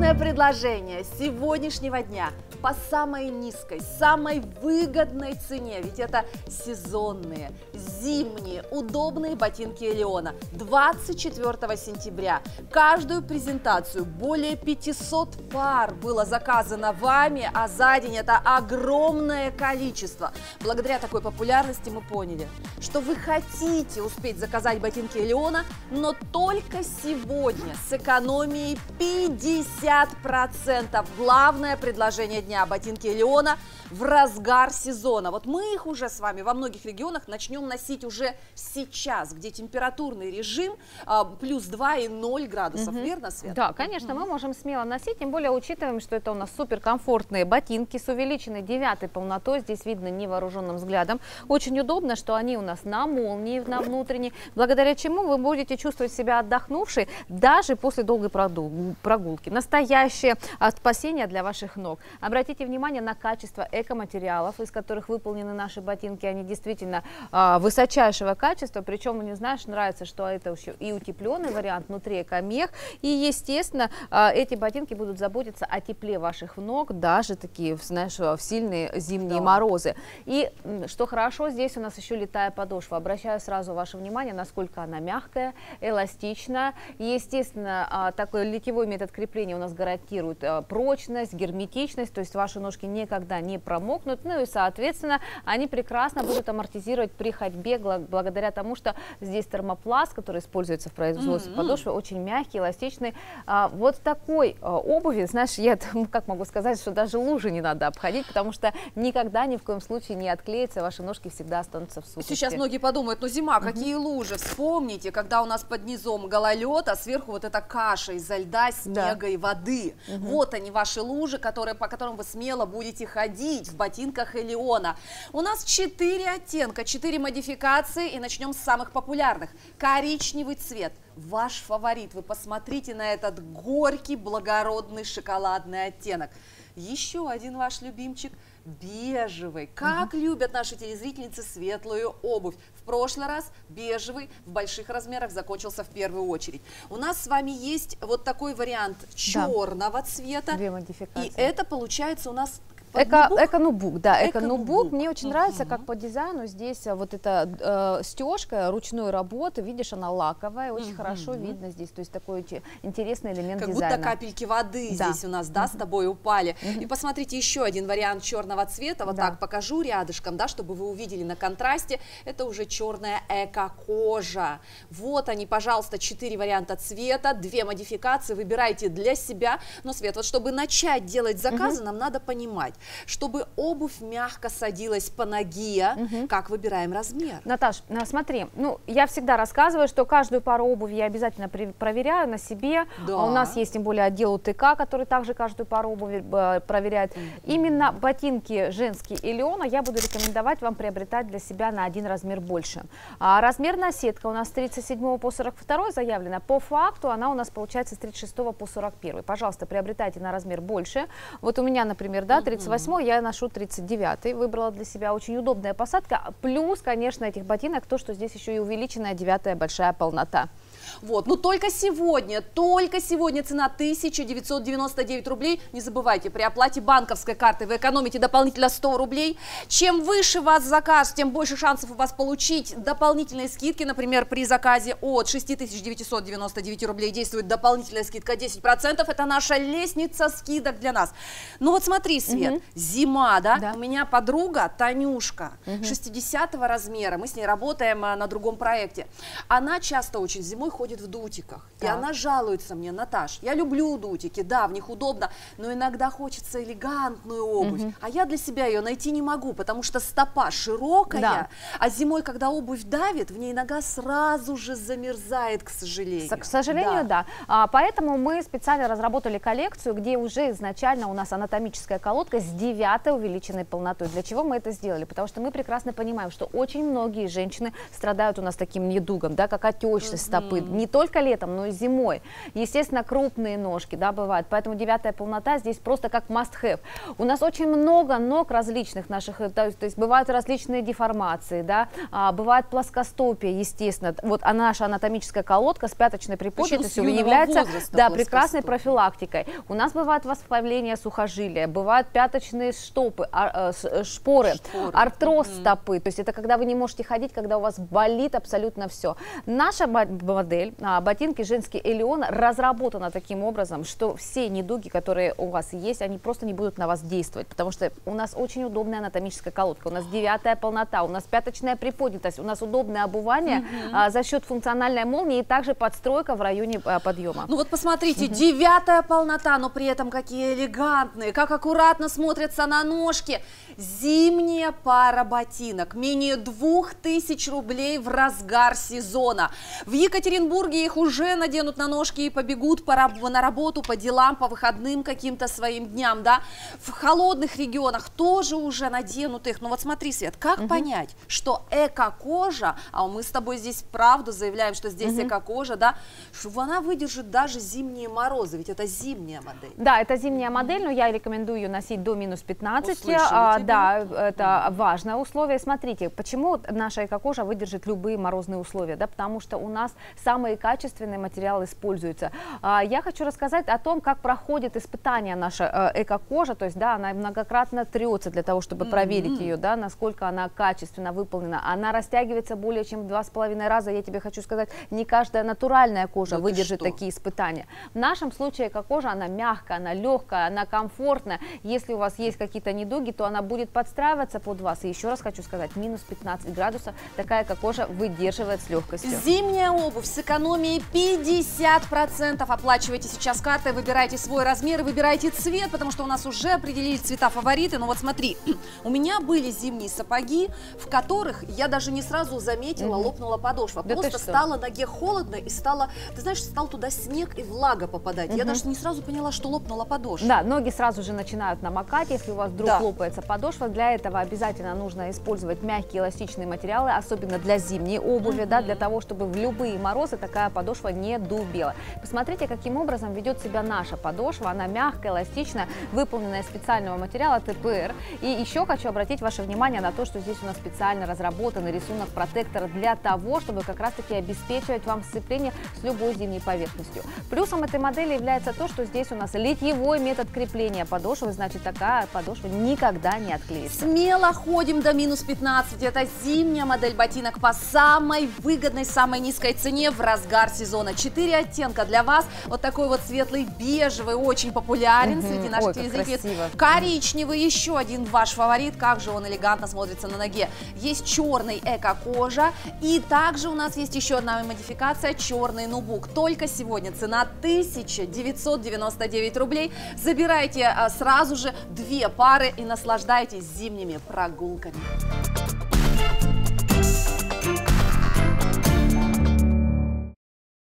Главное предложение сегодняшнего дня по самой низкой, самой выгодной цене, ведь это сезонные, зимние, удобные ботинки Элеона. 24 сентября каждую презентацию более 500 пар было заказано вами, а за день это огромное количество. Благодаря такой популярности мы поняли, что вы хотите успеть заказать ботинки Элеона, но только сегодня с экономией 50%. Главное предложение дня ботинки Элеона в разгар сезона. Вот мы их уже с вами во многих регионах начнем носить уже сейчас, где температурный режим а, плюс 2 и 0 градусов. Угу. Верно, Свет? Да, конечно, угу. мы можем смело носить, тем более учитываем, что это у нас суперкомфортные ботинки с увеличенной девятой полнотой. Здесь видно невооруженным взглядом. Очень удобно, что они у нас на молнии, на внутренней, благодаря чему вы будете чувствовать себя отдохнувшей даже после долгой прогулки. Настоящее спасение для ваших ног. Обратите внимание на качество экоматериалов, из которых выполнены наши ботинки. Они действительно а, высочайшего качества. Причем, мне знаешь, нравится, что это еще и утепленный вариант, внутри экомех. И, естественно, а, эти ботинки будут заботиться о тепле ваших ног, даже такие, знаешь, в сильные зимние да. морозы. И что хорошо, здесь у нас еще летая подошва. Обращаю сразу ваше внимание, насколько она мягкая, эластичная. Естественно, а, такой литьевой метод крепления у нас гарантирует а, прочность, герметичность, то есть ваши ножки никогда не промокнут, ну и, соответственно, они прекрасно будут амортизировать при ходьбе благодаря тому, что здесь термопласт, который используется в производстве mm-hmm. подошвы, очень мягкий, эластичный. А, вот такой а, обуви, знаешь, я, как могу сказать, что даже лужи не надо обходить, потому что никогда ни в коем случае не отклеится, ваши ножки всегда останутся в сухости. Сейчас многие подумают, ну зима, mm-hmm. какие лужи? Вспомните, когда у нас под низом гололед, а сверху вот эта каша из-за льда, снега да. и воды. Mm-hmm. Вот они, ваши лужи, которые, по которым вы смело будете ходить в ботинках Элеона. У нас 4 оттенка, 4 модификации и начнем с самых популярных. Коричневый цвет, ваш фаворит. Вы посмотрите на этот горький, благородный шоколадный оттенок. Еще один ваш любимчик – бежевый. Как угу. любят наши телезрительницы светлую обувь. В прошлый раз бежевый в больших размерах закончился в первую очередь. У нас с вами есть вот такой вариант черного да. цвета. Две модификации. И это получается у нас Эко, эко-ноутбук, да, эко-ноутбук. Мне очень нравится, как по дизайну здесь э, вот эта э, стежка ручной работы, видишь, она лаковая, очень хорошо видно здесь, то есть такой интересный элемент как дизайна. Как будто капельки воды да. здесь у нас, да, с тобой упали. И посмотрите еще один вариант черного цвета, вот да. так покажу рядышком, да, чтобы вы увидели на контрасте, это уже черная эко-кожа. Вот они, пожалуйста, четыре варианта цвета, две модификации, выбирайте для себя, но, Свет, вот чтобы начать делать заказы, нам надо понимать, чтобы обувь мягко садилась по ноге, угу. как выбираем размер. Наташ, смотри, ну я всегда рассказываю, что каждую пару обуви я обязательно проверяю на себе. Да. А у нас есть тем более отдел УТК, который также каждую пару обуви э, проверяет. Угу. Именно ботинки женские и Леона я буду рекомендовать вам приобретать для себя на один размер больше. А размерная сетка у нас с 37 по 42 заявлена. По факту она у нас получается с 36 по 41. Пожалуйста, приобретайте на размер больше. Вот у меня, например, да, 38 38 я ношу 39 выбрала для себя очень удобная посадка. Плюс, конечно, этих ботинок то, что здесь еще и увеличенная девятая большая полнота. Вот, но только сегодня, только сегодня цена 1999 рублей. Не забывайте, при оплате банковской карты вы экономите дополнительно 100 рублей. Чем выше вас заказ, тем больше шансов у вас получить дополнительные скидки. Например, при заказе от 6999 рублей действует дополнительная скидка 10%. Это наша лестница скидок для нас. Ну вот смотри, Свет, угу. зима, да? да? У меня подруга Танюшка, угу. 60 размера. Мы с ней работаем а, на другом проекте. Она часто очень зимой ходит в дутиках. Так. И она жалуется мне, Наташ, я люблю дутики, да, в них удобно, но иногда хочется элегантную обувь. Угу. А я для себя ее найти не могу, потому что стопа широкая, да. а зимой, когда обувь давит, в ней нога сразу же замерзает, к сожалению. К сожалению, да. да. А, поэтому мы специально разработали коллекцию, где уже изначально у нас анатомическая колодка с девятой увеличенной полнотой. Для чего мы это сделали? Потому что мы прекрасно понимаем, что очень многие женщины страдают у нас таким недугом, да, как отечность стопы, Угу. Не только летом, но и зимой. Естественно, крупные ножки, да, бывают. Поэтому девятая полнота здесь просто как must-have. У нас очень много ног различных наших, э, то, есть бывают различные деформации, да, а, бывает плоскостопие, естественно. Вот а наша анатомическая колодка с пяточной приподнятостью является да, прекрасной профилактикой. У нас бывает воспаление сухожилия, бывают пяточные штопы, а, а, шпоры, шпоры, артроз mm-hmm. стопы. То есть это когда вы не можете ходить, когда у вас болит абсолютно все. Наша модель, а, ботинки женские Элеон, разработана таким образом, что все недуги, которые у вас есть, они просто не будут на вас действовать, потому что у нас очень удобная анатомическая колодка, у нас девятая полнота, у нас пяточная приподнятость, у нас удобное обувание а, за счет функциональной молнии и также подстройка в районе а, подъема. Ну вот посмотрите, девятая полнота, но при этом какие элегантные, как аккуратно смотрятся на ножки. Зимняя пара ботинок, менее двух тысяч рублей в разгар сезона. В Екатеринбурге их уже наденут на ножки и побегут по, на работу, по делам, по выходным каким-то своим дням, да. В холодных регионах тоже уже наденут их. Ну вот смотри, Свет, как угу. понять, что эко-кожа, а мы с тобой здесь правду заявляем, что здесь угу. эко-кожа, да, что она выдержит даже зимние морозы, ведь это зимняя модель. Да, это зимняя модель, но я рекомендую ее носить до минус 15. Услышали да, это важное условие. Смотрите, почему наша эко-кожа выдержит любые морозные условия, да, потому что у нас самые качественные материалы используются. А, я хочу рассказать о том, как проходит испытание наша э, эко-кожа, то есть, да, она многократно трется для того, чтобы проверить mm-hmm. ее, да, насколько она качественно выполнена. Она растягивается более чем в два с половиной раза, я тебе хочу сказать, не каждая натуральная кожа да выдержит такие испытания. В нашем случае эко-кожа, она мягкая, она легкая, она комфортная. Если у вас есть какие-то недуги, то она будет подстраиваться под вас. И еще раз хочу сказать, минус 15 градусов, такая как кожа выдерживает с легкостью. Зимняя обувь с экономией 50%. Оплачивайте сейчас картой, выбирайте свой размер, выбирайте цвет, потому что у нас уже определили цвета фавориты. Но вот смотри, у меня были зимние сапоги, в которых я даже не сразу заметила, угу. лопнула подошва. Да Просто стало ноге холодно и стало, ты знаешь, стал туда снег и влага попадать. Угу. Я даже не сразу поняла, что лопнула подошва. Да, ноги сразу же начинают намокать, если у вас вдруг да. лопается подошва. Для этого обязательно нужно использовать мягкие эластичные материалы, особенно для зимней обуви, да, для того, чтобы в любые морозы такая подошва не дубела. Посмотрите, каким образом ведет себя наша подошва. Она мягкая, эластичная, выполненная из специального материала ТПР. И еще хочу обратить ваше внимание на то, что здесь у нас специально разработанный рисунок протектора для того, чтобы как раз-таки обеспечивать вам сцепление с любой зимней поверхностью. Плюсом этой модели является то, что здесь у нас литьевой метод крепления подошвы, значит такая подошва никогда не отклеится. Смело ходим до минус 15. Это зимняя модель ботинок по самой выгодной, самой низкой цене в разгар сезона. Четыре оттенка для вас. Вот такой вот светлый бежевый, очень популярен угу. среди наших телезрителей. Коричневый, еще один ваш фаворит. Как же он элегантно смотрится на ноге. Есть черный эко-кожа. И также у нас есть еще одна модификация, черный нубук. Только сегодня цена 1999 рублей. Забирайте а, сразу же две пары и наслаждайтесь зимними прогулками.